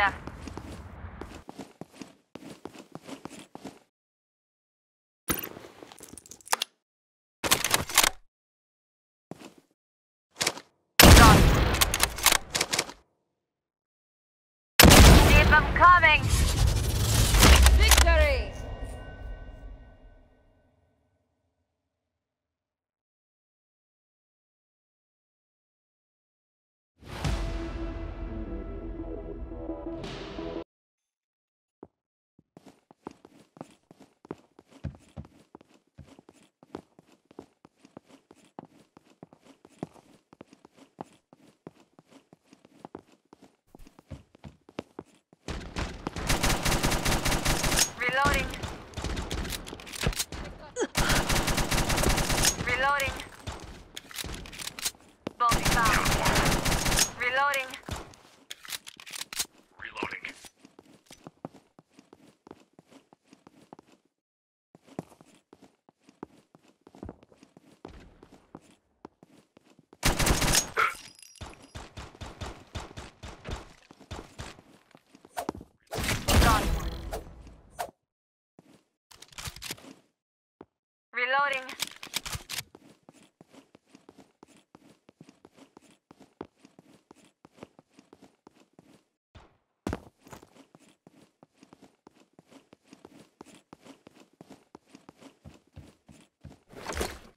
ya. Keep them coming! Victory! Reloading. Reloading. Bogey found. Reloading. Reloading. Got one. Reloading.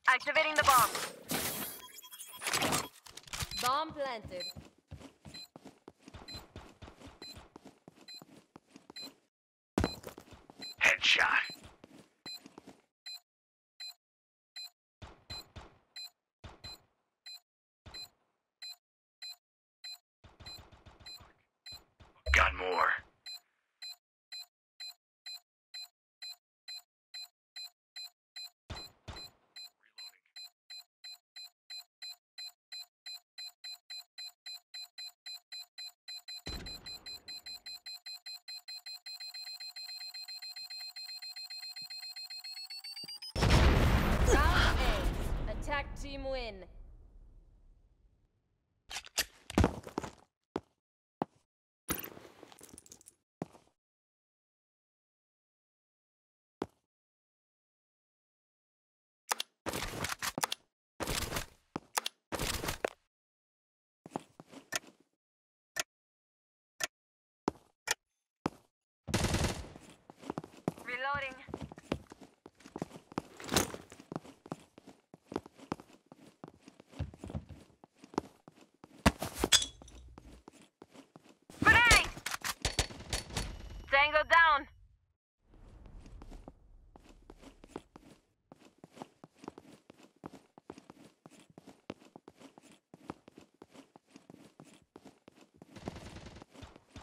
Activating the bomb. Bomb planted. Team win.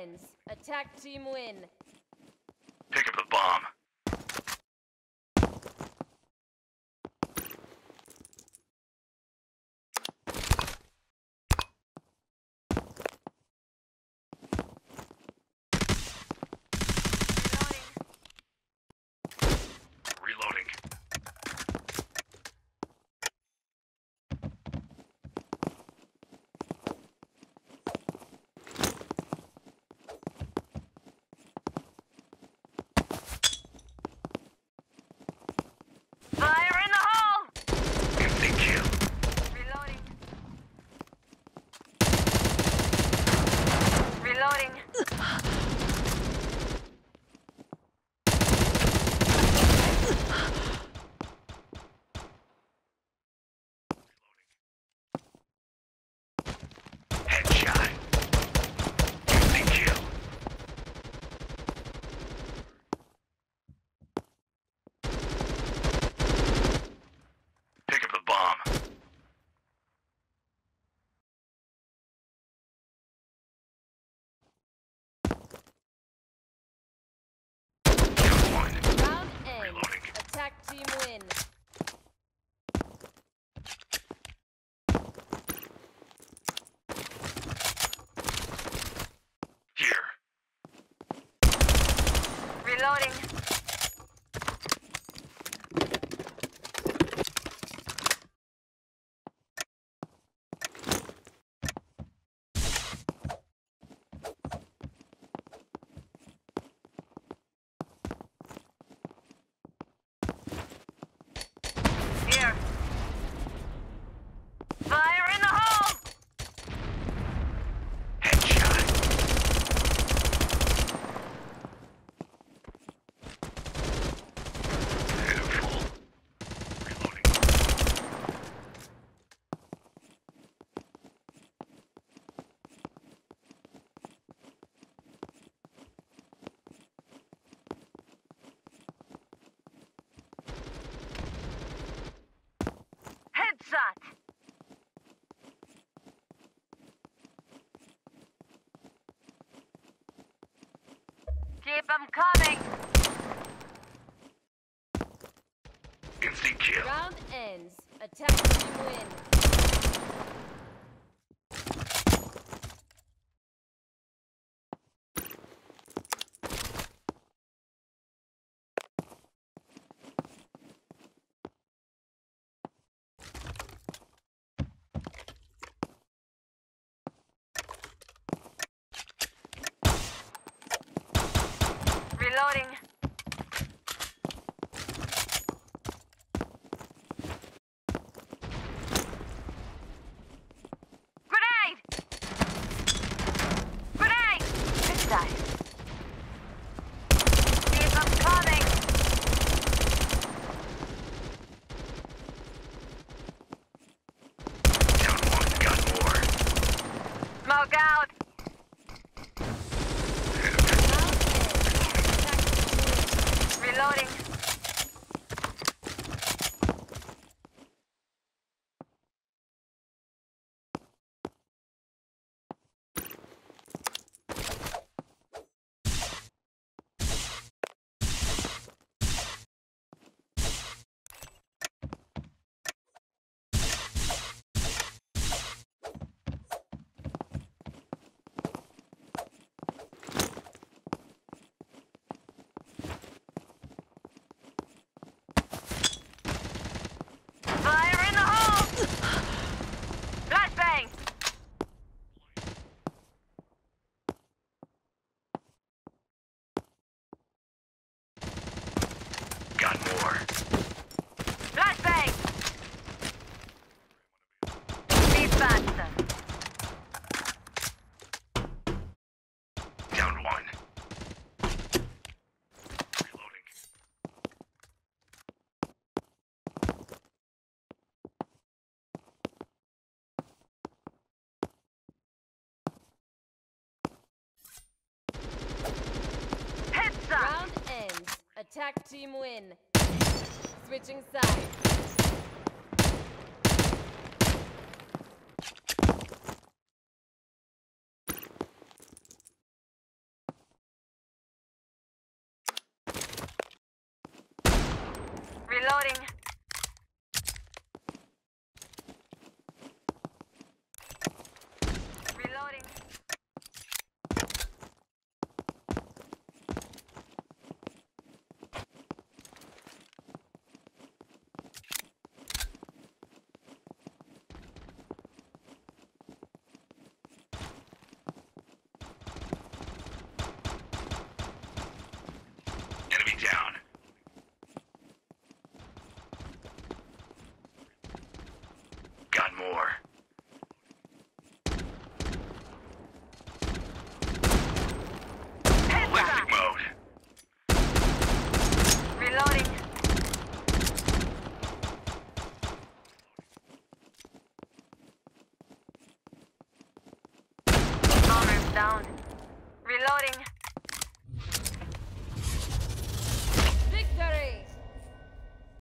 Ends. Attack team win. Pick up the bomb. Reloading. Reloading. team win. Here. Reloading. Keep 'em coming! Instant kill. Round ends. Attack team win. Reloading. Grenade! Grenade! This side. Keep 'em coming! Down one. Got more. Smoke out! Round ends. Attack team win. Reloading. Fire in the hole! Flashbang! Got more. Flashbang! Be faster. Down one. Reloading. Headshot! Round ends. Attack team win. Switching sides. Reloading.